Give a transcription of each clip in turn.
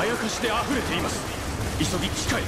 あやかしで溢れています。急ぎ機械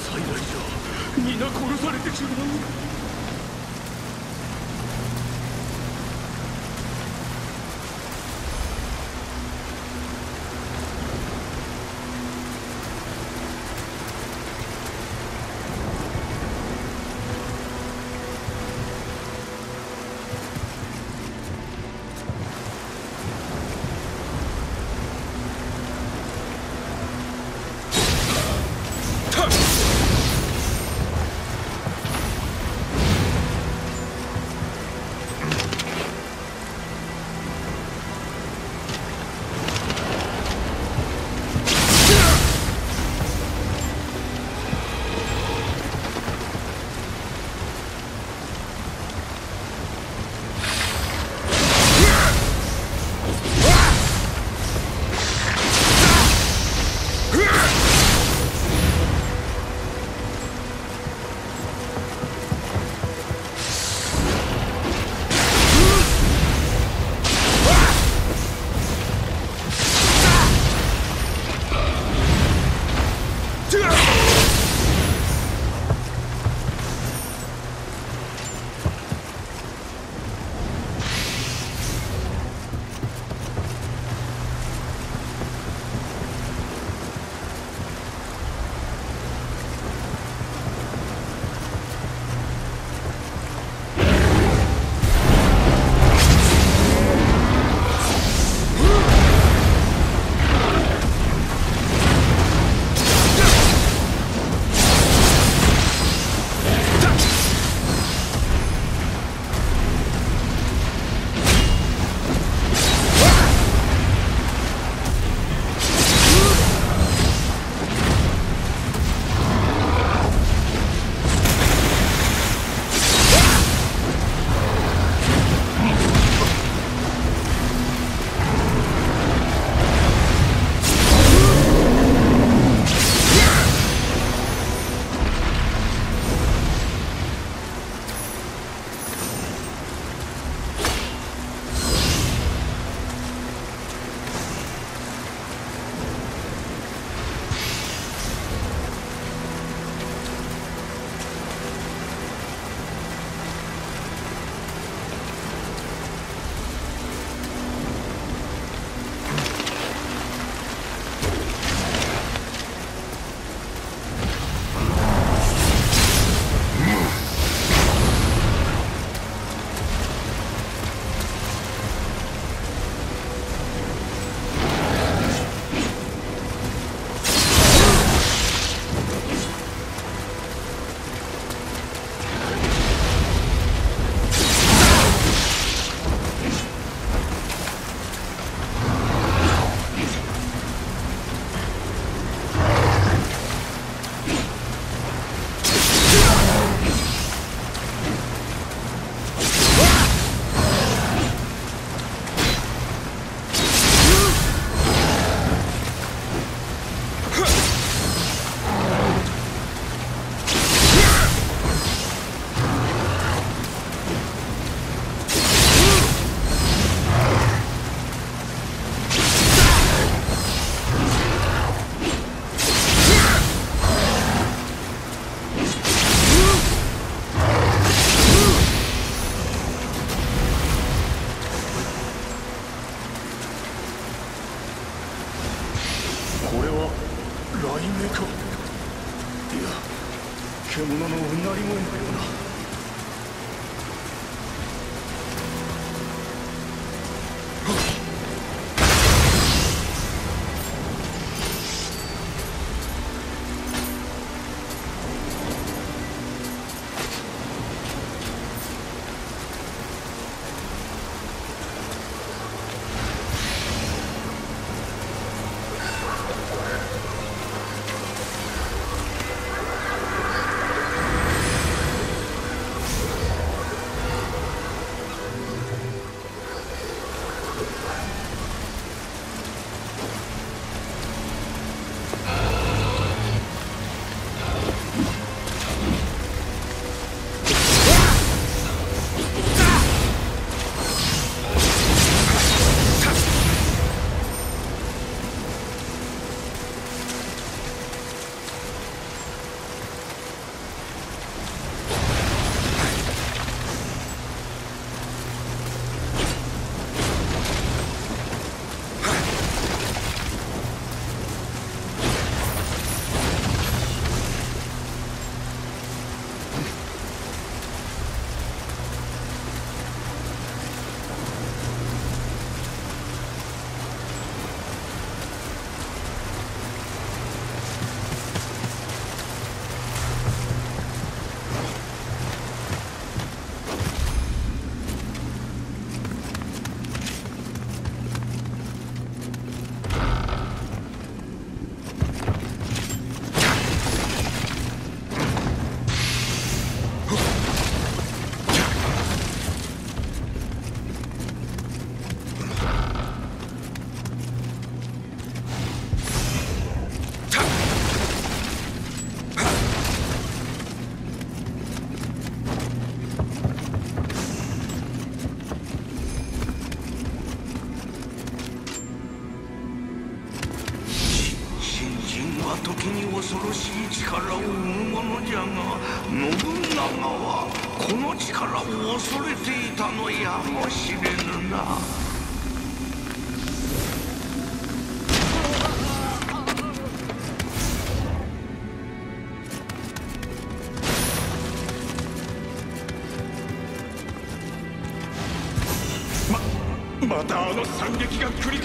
最大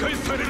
返され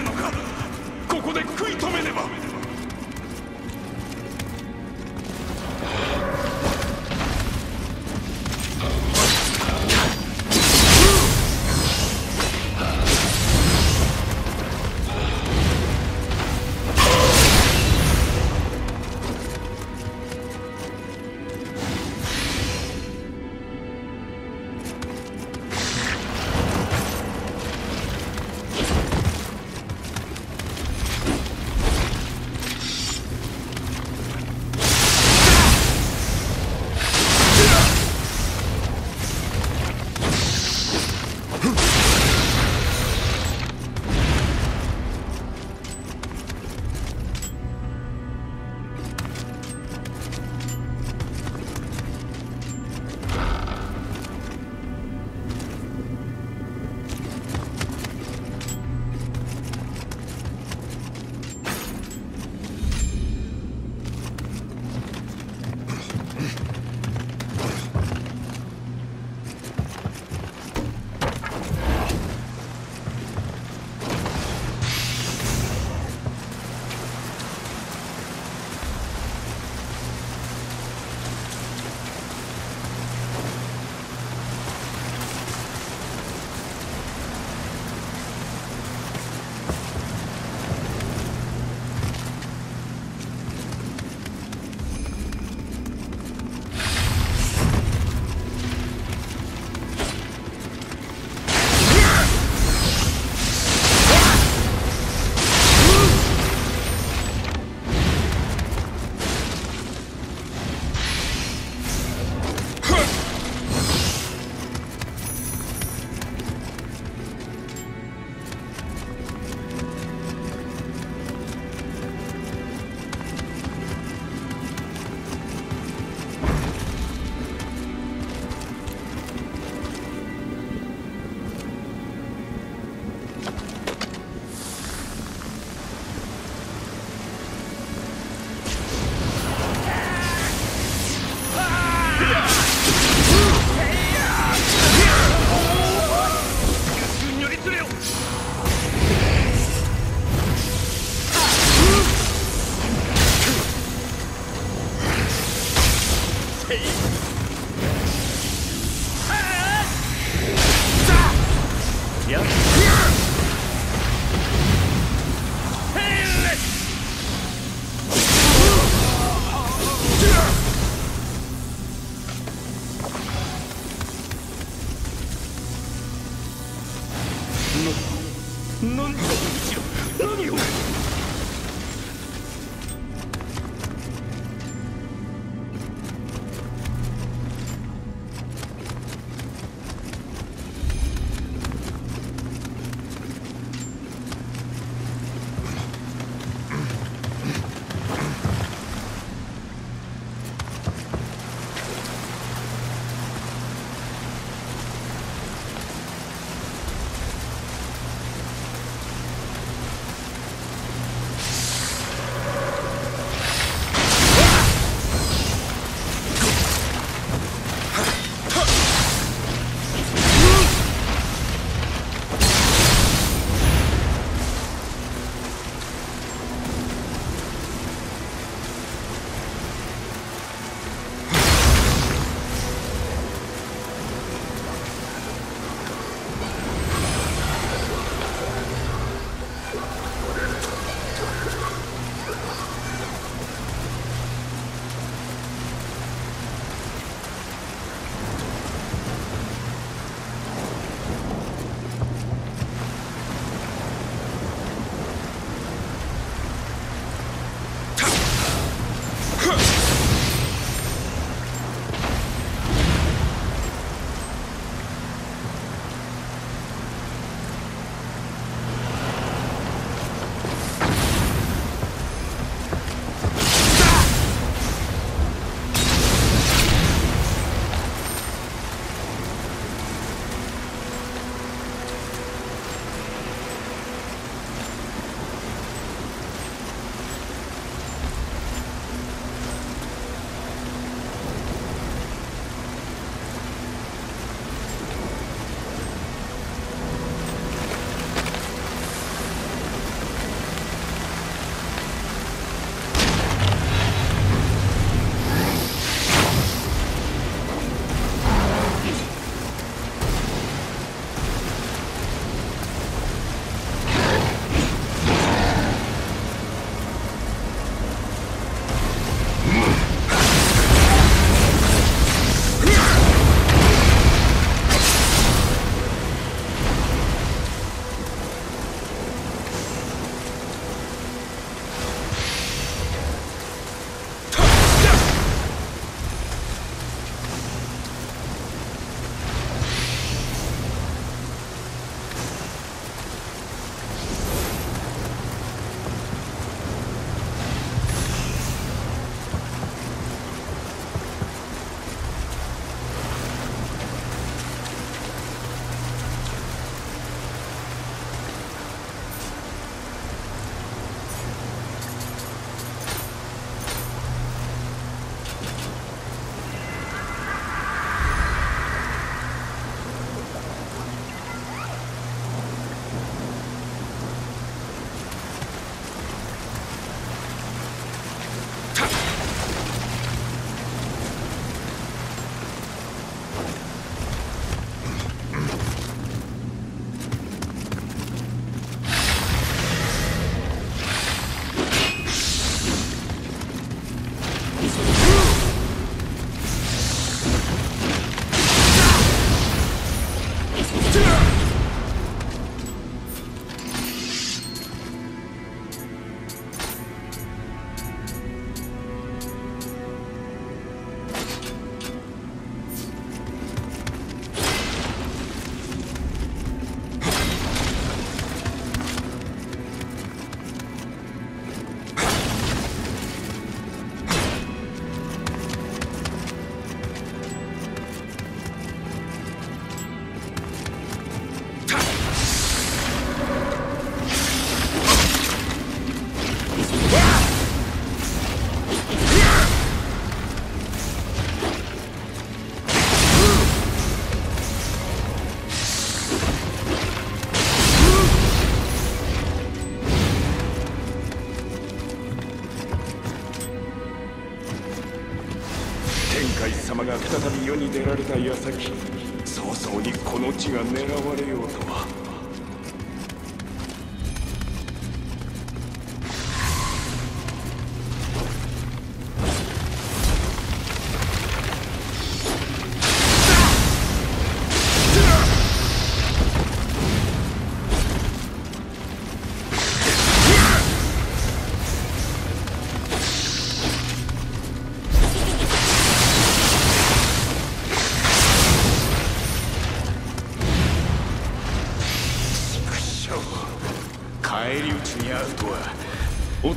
何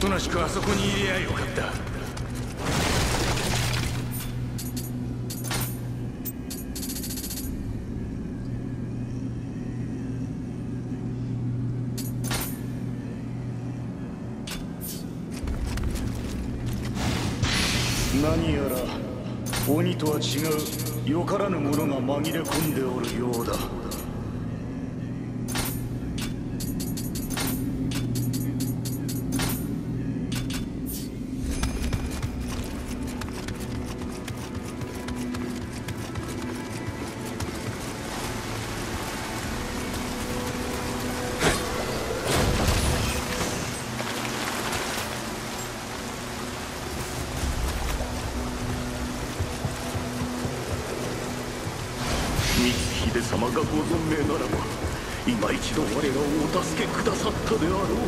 となしくあそこにいりゃよかった。何やら鬼とは違うよからぬものが紛れ込んでおるようがご存命ならば今一度我らをお助けくださったであろう。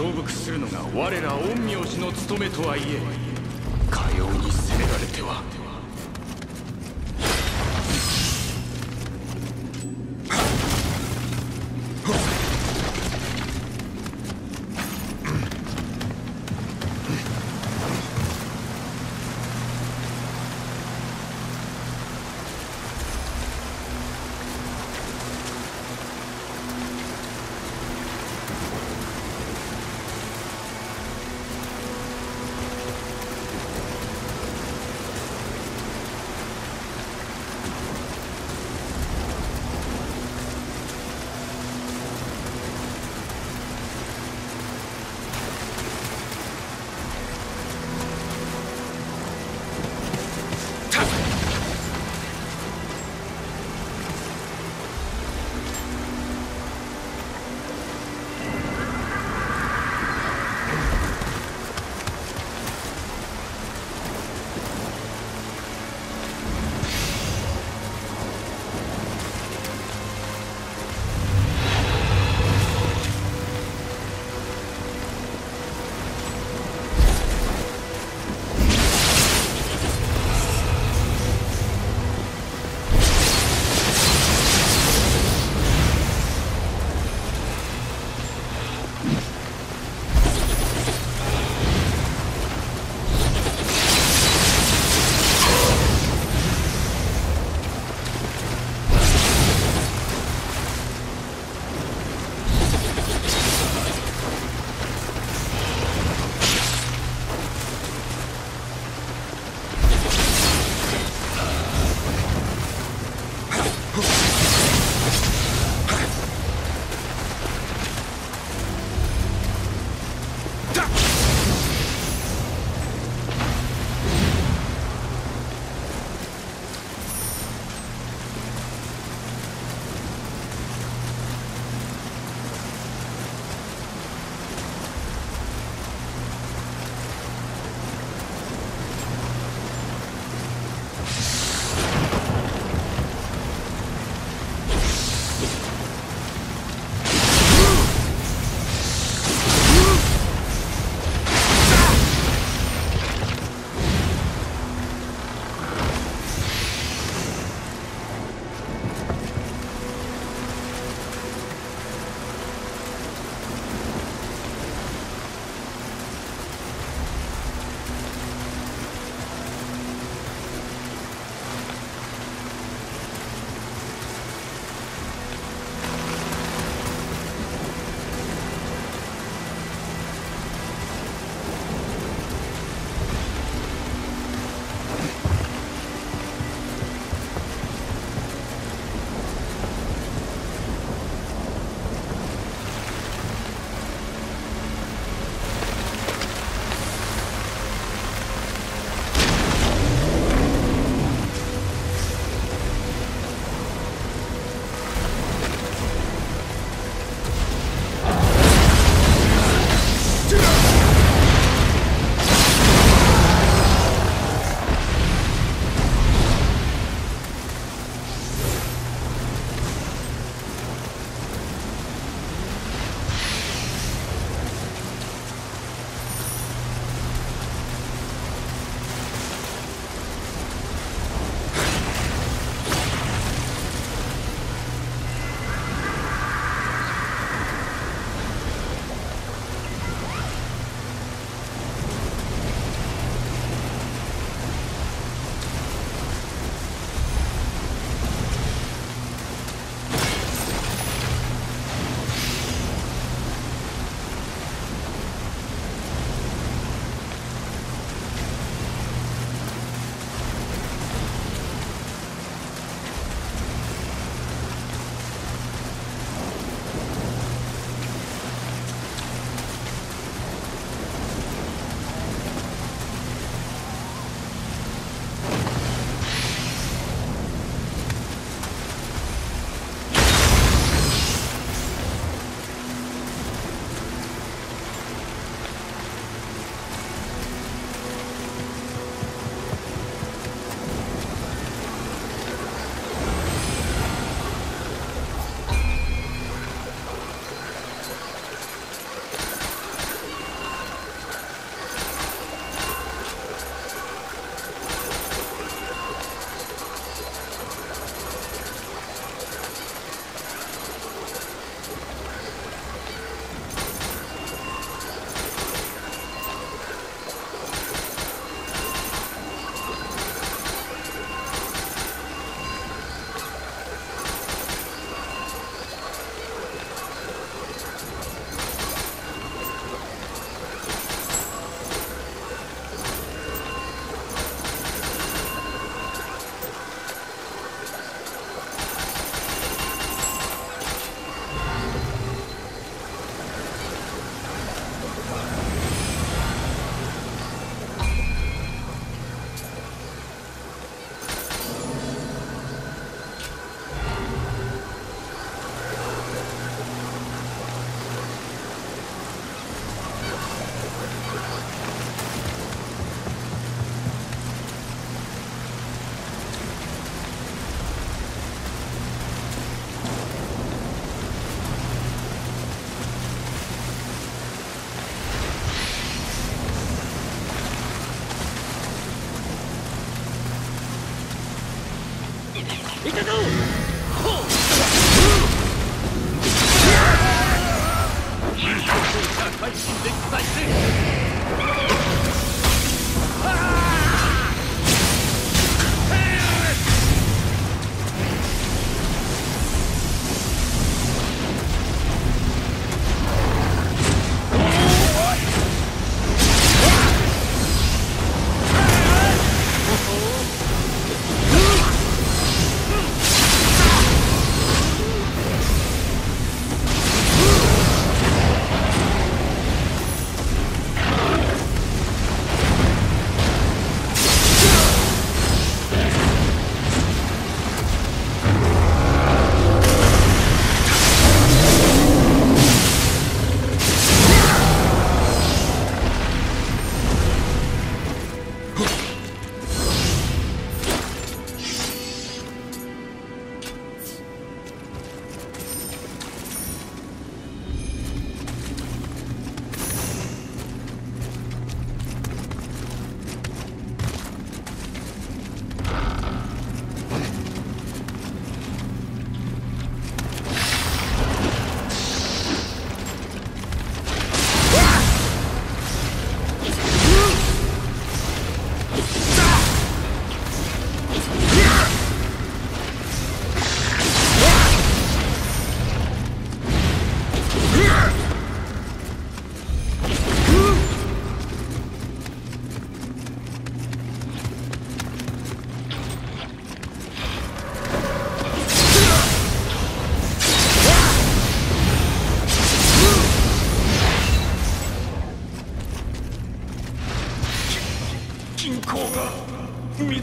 調伏するのが我ら陰陽師の務めとはいえ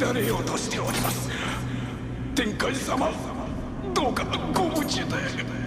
られようとしております。天海様どうかご無事で。